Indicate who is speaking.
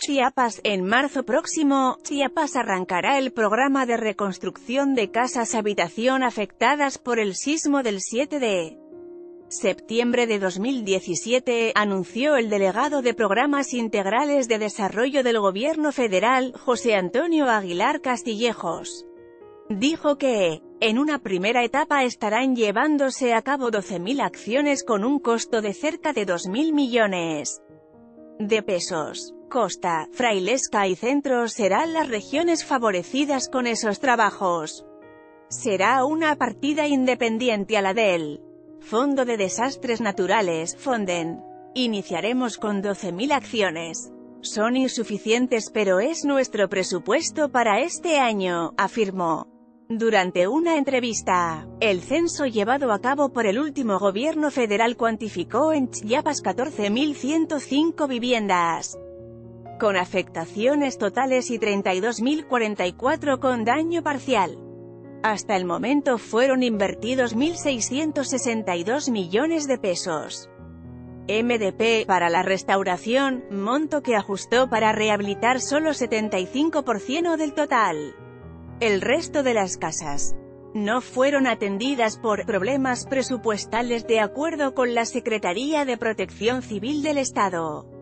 Speaker 1: Chiapas, en marzo próximo, Chiapas arrancará el programa de reconstrucción de casas habitación afectadas por el sismo del 7 de septiembre de 2017, anunció el delegado de Programas Integrales de Desarrollo del Gobierno Federal, José Antonio Aguilar Castillejos. Dijo que, en una primera etapa estarán llevándose a cabo 12.000 acciones con un costo de cerca de 2.000 millones de pesos. Costa, Frailesca y Centro serán las regiones favorecidas con esos trabajos. Será una partida independiente a la del Fondo de Desastres Naturales, Fonden. Iniciaremos con 12.000 acciones. Son insuficientes pero es nuestro presupuesto para este año, afirmó. Durante una entrevista, el censo llevado a cabo por el último gobierno federal cuantificó en Chiapas 14.105 viviendas con afectaciones totales y 32.044 con daño parcial. Hasta el momento fueron invertidos 1.662 millones de pesos. MDP, para la restauración, monto que ajustó para rehabilitar solo 75% del total. El resto de las casas no fueron atendidas por problemas presupuestales de acuerdo con la Secretaría de Protección Civil del Estado.